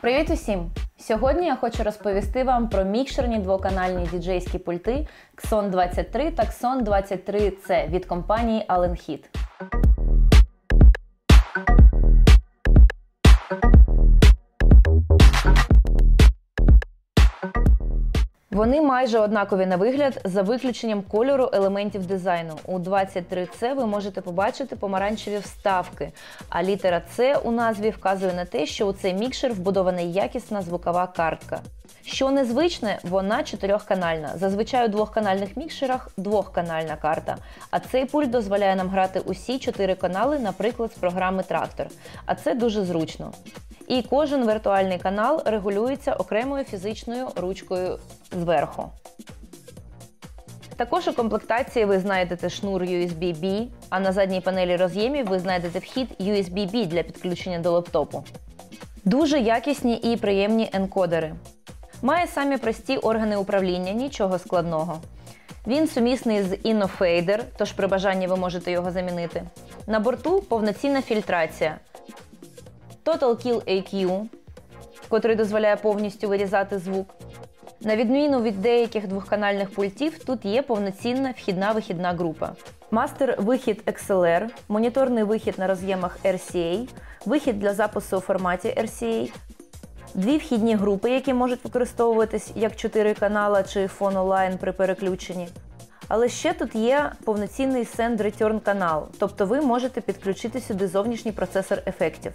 Привіт усім! Сьогодні я хочу розповісти вам про мікшерні двоканальні діджейські пульти Xon 23 та Xon 23C від компанії Allen Вони майже однакові на вигляд за виключенням кольору елементів дизайну. У 23C ви можете побачити помаранчеві вставки, а літера C у назві вказує на те, що у цей мікшер вбудована якісна звукова картка. Що незвичне, вона чотирьохканальна. Зазвичай у двохканальних мікшерах двохканальна карта. А цей пульт дозволяє нам грати усі чотири канали, наприклад, з програми Трактор. А це дуже зручно. І кожен віртуальний канал регулюється окремою фізичною ручкою зверху. Також у комплектації ви знайдете шнур USB-B, а на задній панелі роз'ємів ви знайдете вхід USB-B для підключення до лептопу. Дуже якісні і приємні енкодери. Має самі прості органи управління, нічого складного. Він сумісний з InnoFader, тож при бажанні ви можете його замінити. На борту повноцінна фільтрація. Total Kill AQ, котрий дозволяє повністю вирізати звук. На відміну від деяких двохканальних пультів, тут є повноцінна вхідна-вихідна група. Мастер вихід XLR, моніторний вихід на роз'ємах RCA, вихід для запису у форматі RCA, дві вхідні групи, які можуть використовуватись як 4 канала чи фонолайн при переключенні. Але ще тут є повноцінний Send Return канал, тобто ви можете підключити сюди зовнішній процесор ефектів.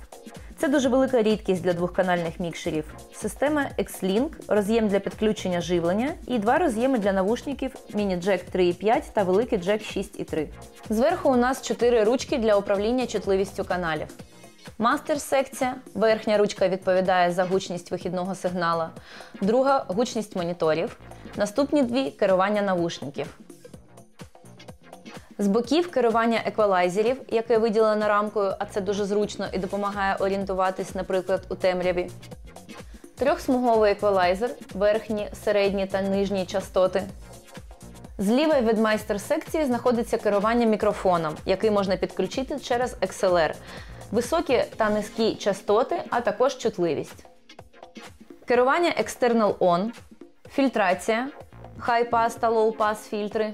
Це дуже велика рідкість для двохканальних мікшерів. Система X-Link, роз'єм для підключення живлення і два роз'єми для навушників міні-джек 3.5 та великий джек 6.3. Зверху у нас чотири ручки для управління чутливістю каналів. Мастер-секція. Верхня ручка відповідає за гучність вихідного сигнала, друга гучність моніторів. Наступні дві керування навушників. З боків керування еквалайзерів, яке виділено рамкою, а це дуже зручно і допомагає орієнтуватись, наприклад, у темряві. Трьохсмуговий еквалайзер, верхні, середні та нижні частоти. Зліва від майстер-секції знаходиться керування мікрофоном, який можна підключити через XLR. Високі та низькі частоти, а також чутливість. Керування External On, фільтрація, High Pass та Low Pass фільтри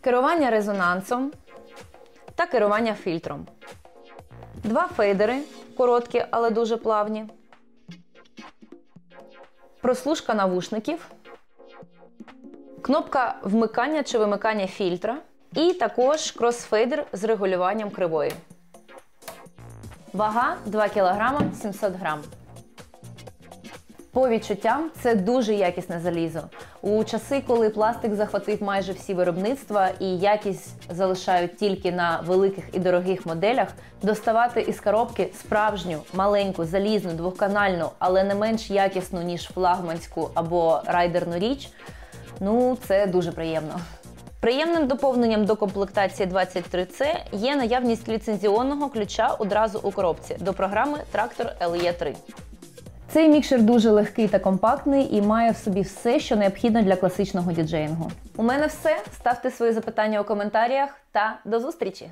керування резонансом та керування фільтром. Два фейдери короткі, але дуже плавні. Прослушка навушників. Кнопка вмикання чи вимикання фільтра. І також кросфейдер з регулюванням кривої. Вага 2 кг 700 г. По відчуттям це дуже якісне залізо. У часи, коли пластик захватив майже всі виробництва і якість залишають тільки на великих і дорогих моделях, доставати із коробки справжню маленьку залізну двохканальну, але не менш якісну ніж флагманську або райдерну річ. Ну це дуже приємно. Приємним доповненням до комплектації 23C є наявність ліцензіонного ключа одразу у коробці до програми Трактор LE 3 цей мікшер дуже легкий та компактний і має в собі все, що необхідно для класичного діджеїнгу. У мене все. Ставте свої запитання у коментарях та до зустрічі!